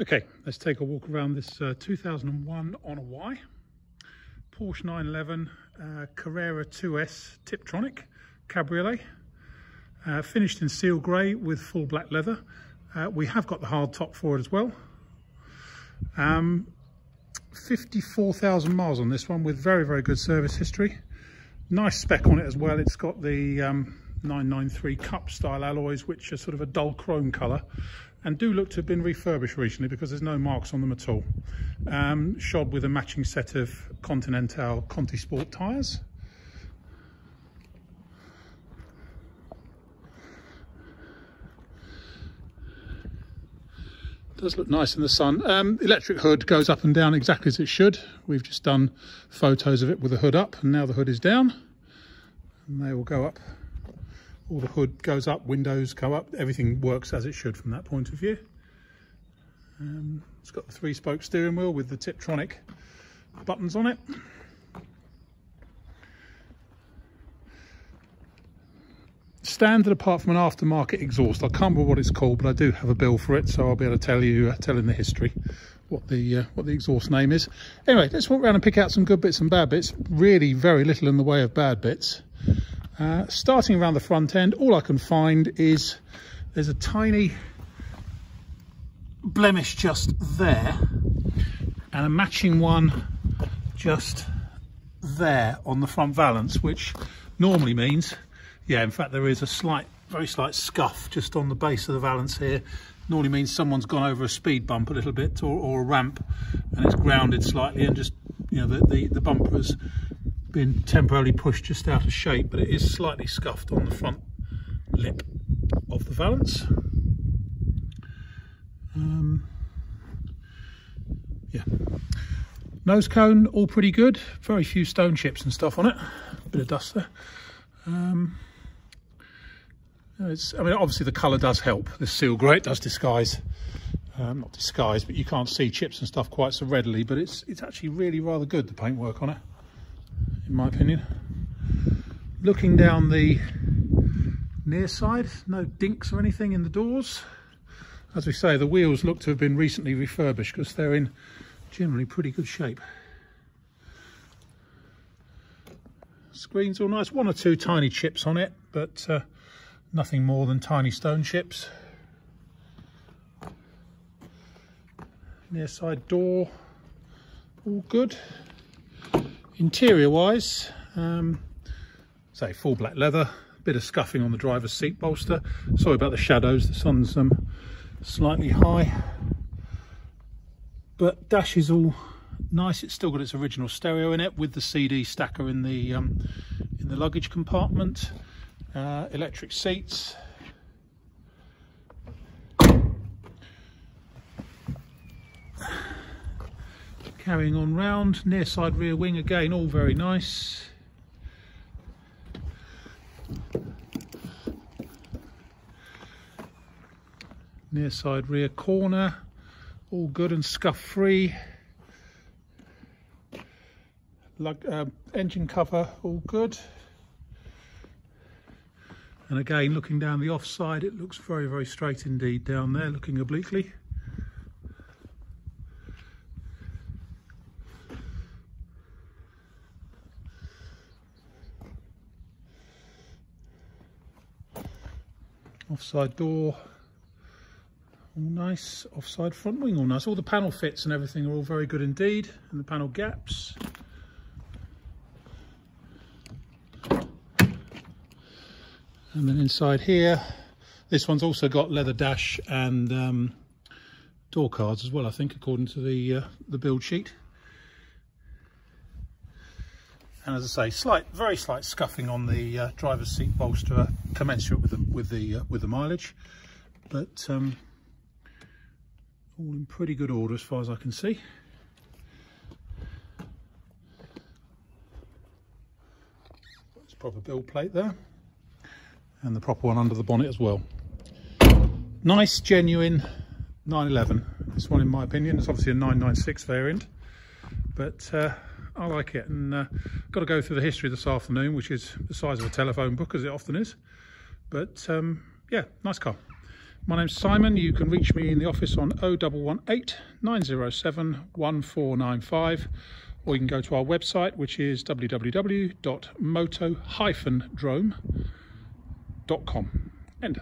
Okay, let's take a walk around this uh, 2001 on a Y. Porsche 911 uh, Carrera 2S Tiptronic Cabriolet. Uh, finished in seal grey with full black leather. Uh, we have got the hard top for it as well. Um, 54,000 miles on this one with very, very good service history. Nice spec on it as well. It's got the um, 993 cup style alloys, which are sort of a dull chrome colour and do look to have been refurbished recently because there's no marks on them at all. Um, shod with a matching set of Continental Conti Sport tyres. does look nice in the sun. Um, electric hood goes up and down exactly as it should. We've just done photos of it with the hood up and now the hood is down. And they will go up. All the hood goes up, windows go up, everything works as it should from that point of view. Um, it's got the three spoke steering wheel with the Tiptronic buttons on it. standard apart from an aftermarket exhaust. I can't remember what it's called, but I do have a bill for it, so I'll be able to tell you, uh, tell in the history what the uh, what the exhaust name is. Anyway, let's walk around and pick out some good bits and bad bits. Really, very little in the way of bad bits. Uh, starting around the front end, all I can find is there's a tiny blemish just there, and a matching one just there on the front valance, which normally means yeah, in fact, there is a slight, very slight scuff just on the base of the valance here. Normally means someone's gone over a speed bump a little bit or, or a ramp and it's grounded slightly and just, you know, the, the, the been temporarily pushed just out of shape, but it is slightly scuffed on the front lip of the valance. Um, yeah. Nose cone, all pretty good. Very few stone chips and stuff on it. A Bit of dust there. Um, it's, I mean, obviously the colour does help. The seal grey does disguise, um, not disguise, but you can't see chips and stuff quite so readily. But it's it's actually really rather good, the paintwork on it, in my opinion. Looking down the near side, no dinks or anything in the doors. As we say, the wheels look to have been recently refurbished because they're in generally pretty good shape. Screen's all nice, one or two tiny chips on it, but uh, nothing more than tiny stone chips. Near side door, all good. Interior wise, um, say full black leather, bit of scuffing on the driver's seat bolster. Sorry about the shadows, the sun's um, slightly high. But dash is all nice. It's still got its original stereo in it with the CD stacker in the um, in the luggage compartment uh, electric seats carrying on round. Near side rear wing again all very nice. Near side rear corner all good and scuff free. Lug, uh, engine cover all good. And again, looking down the offside, it looks very, very straight indeed down there, looking obliquely. Offside door, all nice. Offside front wing, all nice. All the panel fits and everything are all very good indeed. And the panel gaps. and then inside here this one's also got leather dash and um, door cards as well I think according to the uh, the build sheet and as I say slight very slight scuffing on the uh, driver's seat bolster commensurate with the with the uh, with the mileage but um, all in pretty good order as far as I can see It's proper build plate there and the proper one under the bonnet as well. Nice, genuine 911. This one, in my opinion, is obviously a 996 variant, but uh, I like it. And uh, got to go through the history this afternoon, which is the size of a telephone book, as it often is. But um, yeah, nice car. My name's Simon. You can reach me in the office on 0118 907 1495 or you can go to our website which is www.moto-drome.com. End.